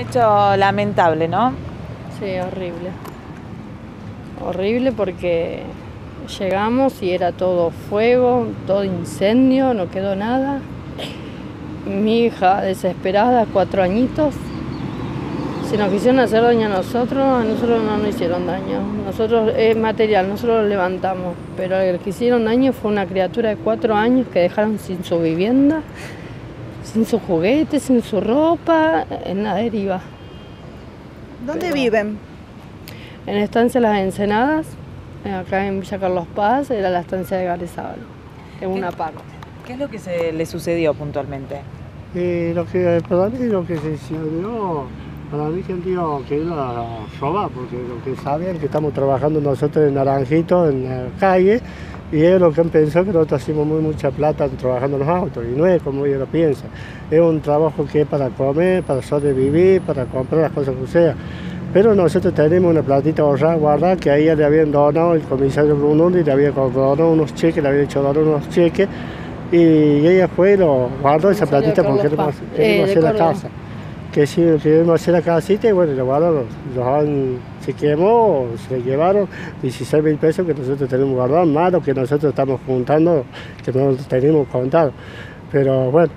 hecho lamentable, ¿no? Sí, horrible. Horrible porque llegamos y era todo fuego, todo incendio, no quedó nada. Mi hija desesperada, cuatro añitos. Si nos quisieron hacer daño a nosotros, a nosotros no nos hicieron daño. Nosotros es material, nosotros lo levantamos. Pero el que hicieron daño fue una criatura de cuatro años que dejaron sin su vivienda, sin sus juguetes, sin su ropa, en la deriva. ¿Dónde viven? En la estancia Las Ensenadas, acá en Villa Carlos Paz, era la estancia de Garezábal, en una parte. ¿Qué es lo que se le sucedió puntualmente? Eh, lo que, mí lo que se sucedió, para mí tío que iba a robar, porque lo que sabían que estamos trabajando nosotros en Naranjito, en la calle, y ellos lo que han pensado que nosotros hacemos muy mucha plata trabajando en los autos, y no es como ellos lo piensan. Es un trabajo que es para comer, para sobrevivir, para comprar las cosas que sea. Pero nosotros tenemos una platita ahorrada, guardada, que a ella le habían donado el comisario Bruno y le había donado unos cheques, le había hecho donar unos cheques, y ella fue y lo guardó esa platita porque queremos, Eh, hacer la casa. Que si queremos hacer la casita, y bueno, guardaron, los han- se quemó, se llevaron 16 mil pesos que nosotros tenemos guardados, más lo que nosotros estamos juntando, que no tenemos contado. Pero bueno,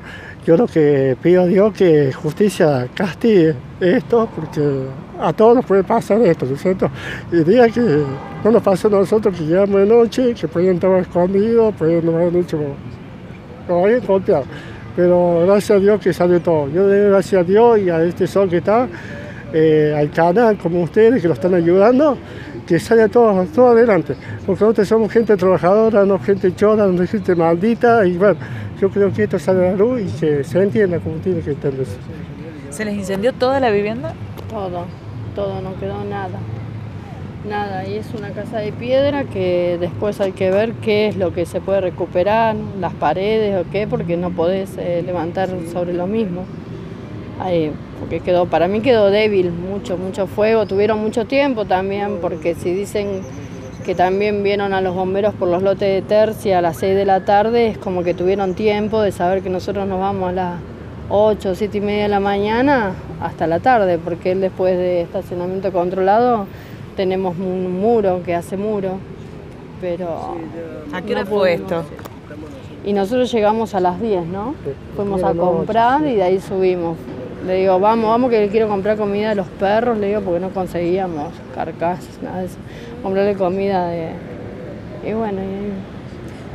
yo lo que pido a Dios que justicia castigue esto, porque a todos nos puede pasar esto, ¿no es cierto? Y diga que no nos pasó a nosotros que llegamos de noche, que podían estar escondidos, podían no haber hecho, nos habían golpeado. Pero gracias a Dios que salió todo. Yo le doy gracias a Dios y a este sol que está, eh, al canal como ustedes que lo están ayudando, que salga todo, todo adelante. Porque nosotros somos gente trabajadora, no gente chora, no gente maldita. Y bueno, yo creo que esto sale a la luz y se, se entienda como tiene que entenderse. ¿Se les incendió toda la vivienda? Todo, todo, no quedó nada. Nada, y es una casa de piedra que después hay que ver qué es lo que se puede recuperar, las paredes o qué, porque no podés eh, levantar sobre lo mismo. Ahí, porque quedó, para mí quedó débil, mucho, mucho fuego, tuvieron mucho tiempo también, porque si dicen que también vieron a los bomberos por los lotes de tercia a las 6 de la tarde, es como que tuvieron tiempo de saber que nosotros nos vamos a las 8, 7 y media de la mañana hasta la tarde, porque él después de estacionamiento controlado tenemos un muro que hace muro, pero... ¿A qué no hora fue pudimos. esto? Y nosotros llegamos a las 10, ¿no? Fuimos a comprar y de ahí subimos. Le digo, vamos, vamos que quiero comprar comida a los perros, le digo, porque no conseguíamos carcasas, nada de eso. Comprarle comida de... Y bueno, y-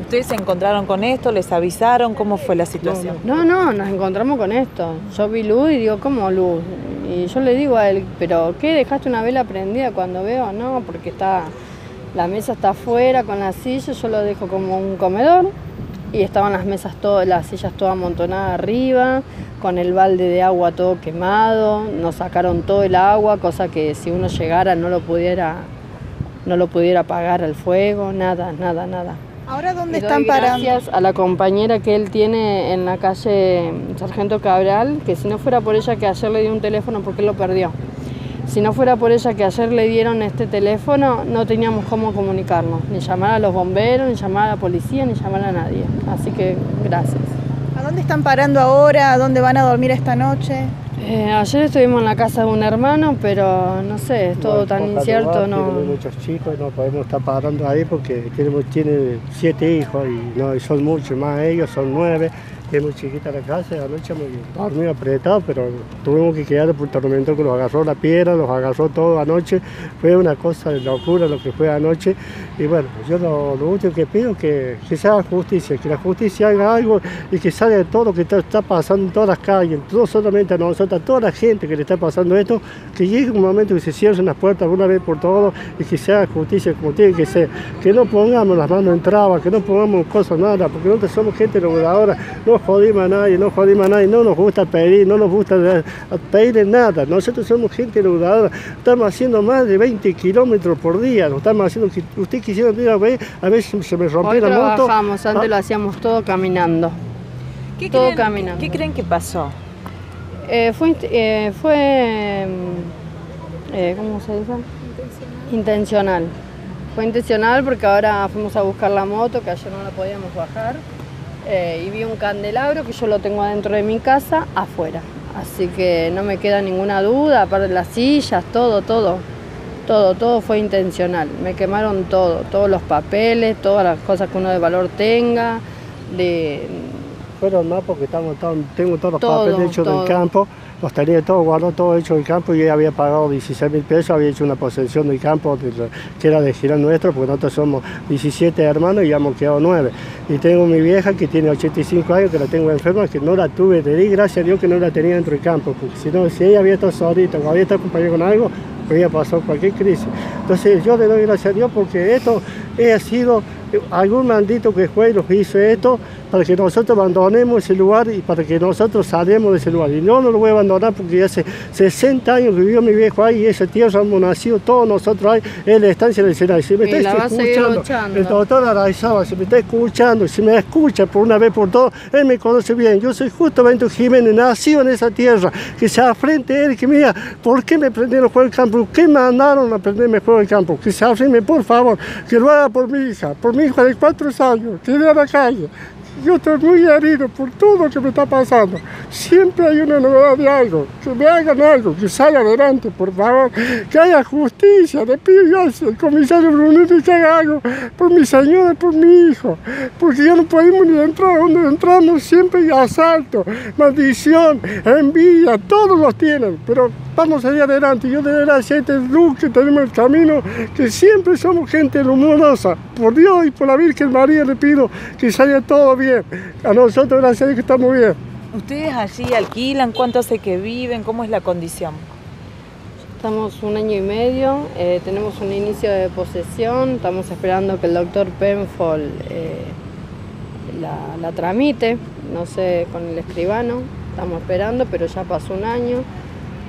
¿Ustedes se encontraron con esto? ¿Les avisaron? ¿Cómo fue la situación? No, no, nos encontramos con esto. Yo vi luz y digo, ¿cómo luz? Y yo le digo a él, ¿pero qué? ¿Dejaste una vela prendida cuando veo? No, porque está, la mesa está afuera con la silla, yo lo dejo como un comedor y estaban las mesas todas, las sillas todas amontonadas arriba, con el balde de agua todo quemado, nos sacaron todo el agua, cosa que si uno llegara no lo pudiera, no lo pudiera apagar al fuego, nada, nada, nada. ¿Ahora dónde están parando? Gracias a la compañera que él tiene en la calle Sargento Cabral, que si no fuera por ella que ayer le dio un teléfono porque él lo perdió. Si no fuera por ella que ayer le dieron este teléfono, no teníamos cómo comunicarnos, ni llamar a los bomberos, ni llamar a la policía, ni llamar a nadie. Así que gracias. ¿A dónde están parando ahora? ¿A dónde van a dormir esta noche? Eh, ayer estuvimos en la casa de un hermano, pero no sé, es todo No, tan incierto, lugar, no. Muchos chicos, no podemos estar parando ahí porque tenemos, tiene siete hijos y, no, y son muchos más ellos, son nueve. Es muy chiquita la casa y anoche hemos dormido apretado, pero tuvimos que quedar por tormento que los agarró la piedra, los agarró todo anoche. Fue una cosa de locura lo que fue anoche. Y bueno, yo lo, lo último que pido es que, se haga justicia, que la justicia haga algo y que salga de todo lo que está, pasando en todas las calles, no solamente a nosotros, a toda la gente que le está pasando esto, que llegue un momento que se cierren las puertas una vez por todas y que se haga justicia como tiene que ser. Que no pongamos las manos en trabas, que no pongamos cosas nada, porque nosotros somos gente logradora, no jodimos a nadie, no jodimos a nadie, no nos gusta pedir, no nos gusta pedir nada. Nosotros somos gente logradora, estamos haciendo más de 20 kilómetros por día, lo estamos haciendo, que usted quisiera ir a ver, a ver si se me rompió Hoy la moto. trabajamos, antes Ah, lo hacíamos todo caminando. ¿Qué Todo creen, caminando. ¿Qué creen que pasó? Eh, fue, eh, fue eh, ¿cómo se dice? Intencional. Fue intencional porque ahora fuimos a buscar la moto, que ayer no la podíamos bajar, eh, y vi un candelabro que yo lo tengo adentro de mi casa, afuera. Así que no me queda ninguna duda, aparte de las sillas, todo, todo, todo, todo fue intencional. Me quemaron todo, todos los papeles, todas las cosas que uno de valor tenga, de Fueron más porque tengo todos los Todo, papeles hechos todo. del campo, los tenía todos guardados, todo hecho del campo y ella había pagado 16 mil pesos, había hecho una posesión del campo de que era de girar nuestro, porque nosotros somos 17 hermanos y ya hemos quedado 9. Y tengo mi vieja que tiene 85 años, que la tengo enferma, que no la tuve, le di gracias a Dios que no la tenía dentro del campo, porque si no, si ella había estado solita o había estado acompañada con algo, podía pasar cualquier crisis. Entonces yo le doy gracias a Dios porque esto ha sido algún maldito que fue y nos hizo esto para que nosotros abandonemos ese lugar y para que nosotros salgamos de ese lugar. Y no, no lo voy a abandonar porque hace 60 años que vivió mi viejo ahí y esa tierra hemos nacido todos nosotros ahí en la estancia del Senado. Si me Y está escuchando, el doctor Araizábal, si me está escuchando, si me escucha por una vez por todas, él me conoce bien. Yo soy justamente Jiménez, nacido en esa tierra, que se afrente a él, que mira, ¿por qué me prendieron fuego del campo? ¿Qué mandaron a prenderme fuego del campo? Que se afrente, por favor, que lo haga por mi hija, por mi hija de cuatro años, vive a la calle. Yo estoy muy herido por todo lo que me está pasando. Siempre hay una novedad de algo. Que me hagan algo, que salga adelante, por favor. Que haya justicia. Le pido al comisario Brunetti que haga algo por mi señora, por mi hijo. Porque ya no podemos ni entrar. Donde entramos siempre hay asalto, maldición, envidia, todos los tienen. Pero vamos a ir adelante. Yo de verdad, a este luz que tenemos el camino, que siempre somos gente luminosa. Por Dios y por la Virgen María le pido que salga todo bien. A nosotros, gracias a Dios, que estamos bien. ¿Ustedes allí alquilan? ¿Cuánto hace que viven? ¿Cómo es la condición? Estamos un año y medio, eh, tenemos un inicio de posesión, estamos esperando que el doctor Penfold eh, la, la tramite, no sé, con el escribano, estamos esperando, pero ya pasó un año.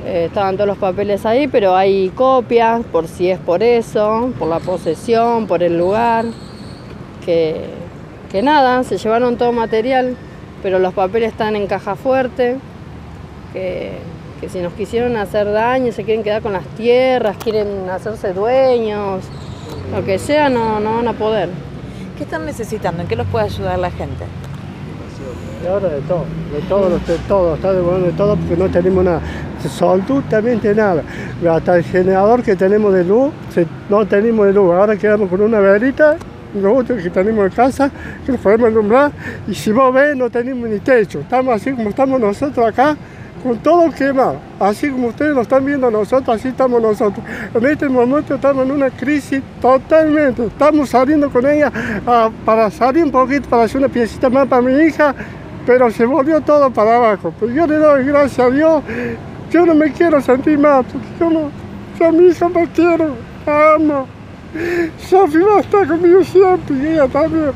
Eh, estaban todos los papeles ahí, pero hay copias, por si es por eso, por la posesión, por el lugar, que, que nada, se llevaron todo material, pero los papeles están en caja fuerte, que, que si nos quisieron hacer daño, se quieren quedar con las tierras, quieren hacerse dueños, lo que sea, no, no van a poder. ¿Qué están necesitando? ¿En qué los puede ayudar la gente? Y ahora de todo, de todo, de todo, está devolviendo de todo porque no tenemos nada, absolutamente nada. Hasta el generador que tenemos de luz, no tenemos de luz. Ahora quedamos con una velita, lo que tenemos en casa, que podemos alumbrar, y si vos ves, no tenemos ni techo. Estamos así como estamos nosotros acá, con todo quemado. Así como ustedes lo están viendo nosotros, así estamos nosotros. En este momento estamos en una crisis totalmente. Estamos saliendo con ella ah, para salir un poquito, para hacer una piecita más para mi hija, pero se volvió todo para abajo. Pero yo le doy gracias a Dios. Yo no me quiero sentir mal, porque yo, no, yo a mi hija me quiero, la amo. Sofi va a estar conmigo siempre ella también.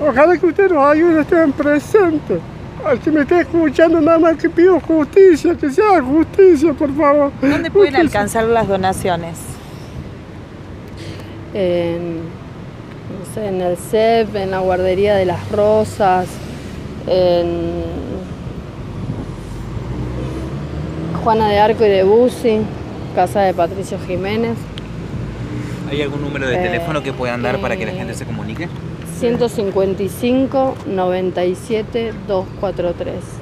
Ojalá que ustedes nos ayuden, estén presentes. Al que me esté escuchando, nada más que pido justicia, que sea justicia, por favor. ¿Dónde pueden Justicia. alcanzar las donaciones? En, no sé, en el CEP, en la guardería de las Rosas, en Juana de Arco y de Busi, casa de Patricio Jiménez, ¿Hay algún número de Eh, teléfono que puedan dar para que la eh, gente se comunique? 155 97 243.